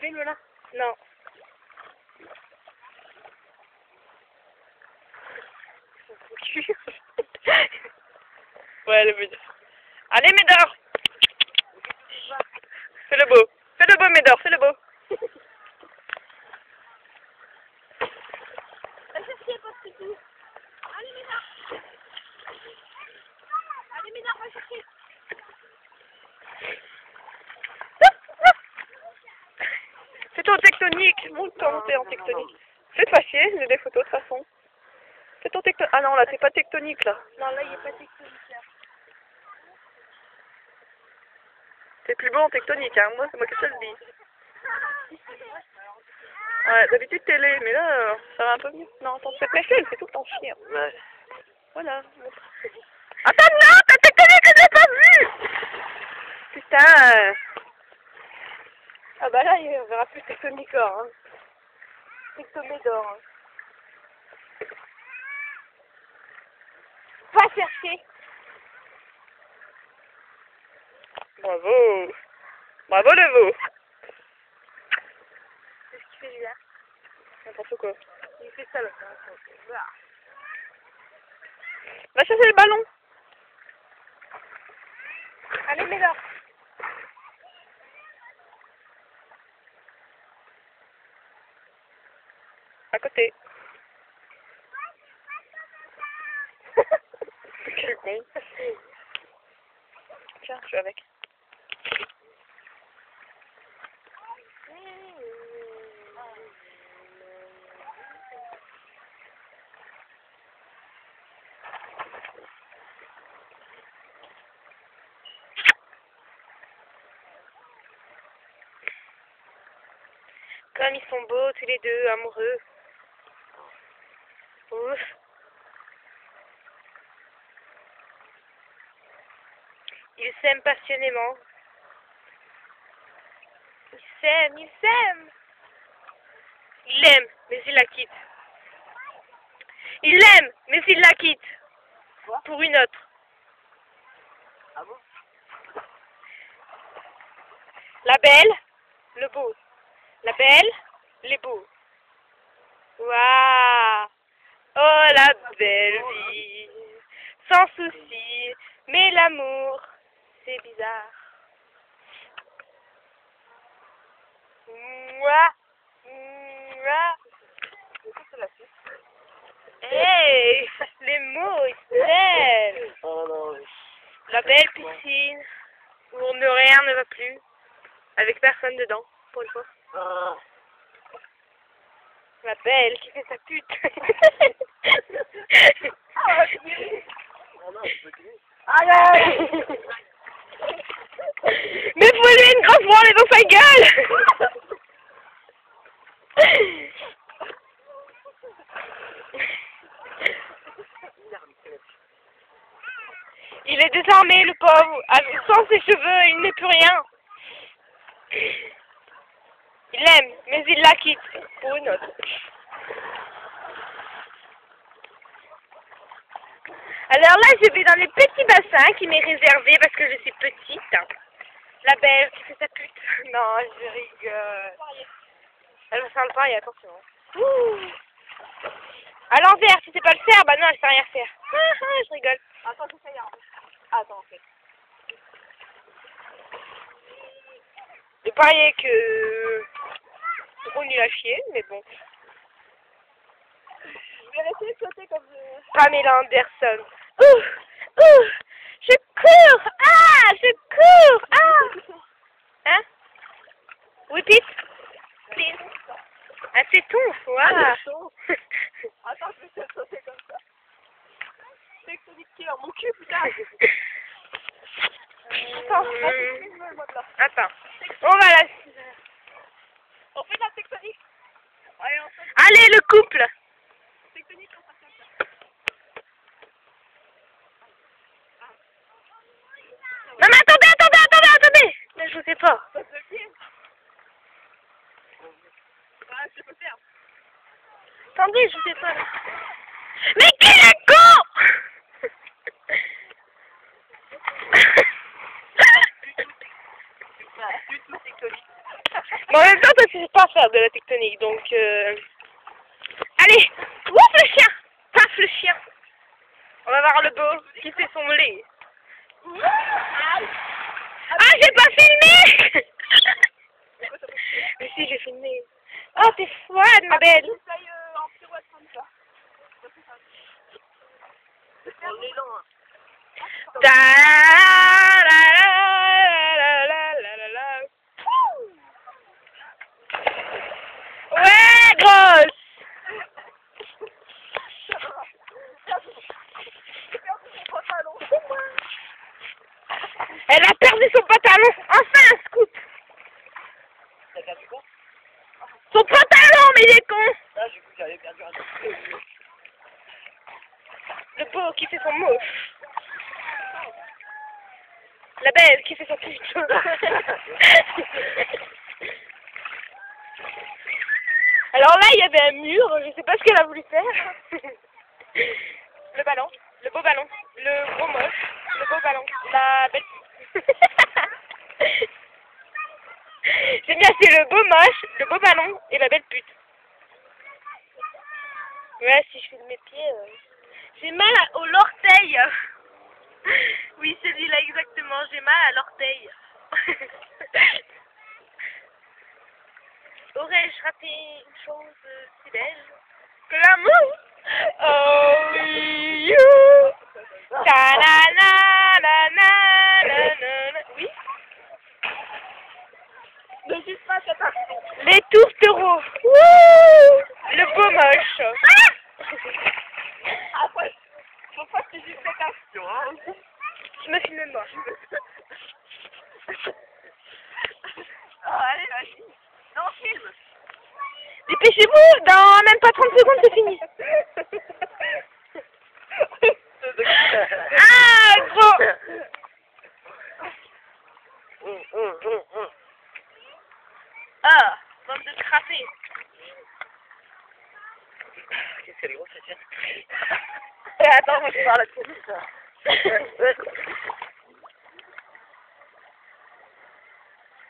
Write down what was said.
filmes là Non. ouais, le Médor. Allez, Médor, fais le beau. Va chercher, pas de tout. Allez, Médard. Allez, Médard, va chercher. C'est en tectonique. Monte toi monter en tectonique. C'est pas chier, j'ai des photos de toute façon. C'est ton tectonique. Ah non, là, c'est pas tectonique, là. Non, là, il a pas tectonique là. C'est plus beau en tectonique, hein. Moi, c'est moi qui te le dis. Ouais, d'habitude, télé, mais là, ça va un peu mieux. Non, attends, c'est pas chier, c'est tout le temps chier. Ouais. Voilà. Attends, non, ta tectonique, je l'ai pas vue Putain Ah bah là, on verra plus tectonicor. Hein. Tectomédor. Hein. Va chercher. Bravo Bravo, le veau C'est ce qu'il fait, Julien. N'importe quoi. Il fait ça, là. Va chercher le ballon Allez, Médard. À côté. Quel con. Tiens, je suis avec. Comme ils sont beaux tous les deux, amoureux. Ouf. Ils s'aiment passionnément. Ils s'aiment, ils s'aiment. Il l'aime, mais il la quitte. Il l'aime, mais il la quitte. Quoi? Pour une autre. Ah bon? La belle, le beau. La belle, les beaux. Waouh belle vie, sans souci, mais l'amour, c'est bizarre. Mouah, mouah. C'est la suite. Hey, les mots. Oh non. La belle piscine, où ne rien ne va plus, avec personne dedans, pour une fois. Ah. La belle qui fait sa pute. Ah, Oh non, Mais faut lui une grosse branlée dans sa gueule Il est désarmé, le pauvre. Avec- Sans ses cheveux, il n'est plus rien. Il l'aime, Alors là, je vais dans les petits bassins qui m'est réservé parce que je suis petite. La belle qui fait sa pute. Non, je rigole. Elle va faire le pareil, attention. Ouh. À l'envers, si c'est pas le faire, bah non, elle sait rien faire. Ah, ah, je rigole. Attends, j'essaye. hein. Attends, en fait. Il paraît que trop nul à chier, mais bon. Je vais essayer de sauter comme. Pamela Anderson. Ouh, ouh, je cours, ah, je cours, ah. Hein? Repeat, please. Ah, c'est tout, voilà. chaud. Attends, je vais essayer de sauter comme ça. Tectonique killer, mon cul, putain. Attends. Attends, on va la... On fait de la tectonique. Allez, le couple. Non, mais attendez, attendez, attendez, attendez. Mais je sais pas. Attendez, je sais pas. Mais quel est con? Du tout. Mais en même temps, toi, tu sais pas faire de la tectonique, donc... Euh... Allez, ouf le chien Paf le chien On va voir le beau qui fait son lait. Ah, j'ai pas filmé Mais si, j'ai filmé. Oh, t'es froide, ma belle. Da la la la la la la la. Ouais, grosse Elle a perdu son pantalon Enfin un scoop T'as perdu quoi Son pantalon, mais il est con Ah, j'ai cru que perdu un. Le beau qui fait son moche. La belle qui fait son pute. Alors là, il y avait un mur, je sais pas ce qu'elle a voulu faire. Le ballon, le beau ballon, le gros moche, le beau ballon, la belle. J'aime bien, c'est le beau moche, le beau ballon et la belle pute. Ouais, si je fais de mes pieds. euh, J'ai mal à- au l'orteil. Oui, celui-là exactement. J'ai mal à l'orteil. Aurais-je raté une chose euh, si belle? Que l'amour? Wouh Le beau moche. Après, faut pas que dises cette action, hein. Je me filme moi. Oh, allez, vas-y. Non, filme. Dépêchez-vous, dans même pas 30 secondes, c'est fini. ah, gros Ah, bande de crapés. Qu'est-ce qu'elle est grosse,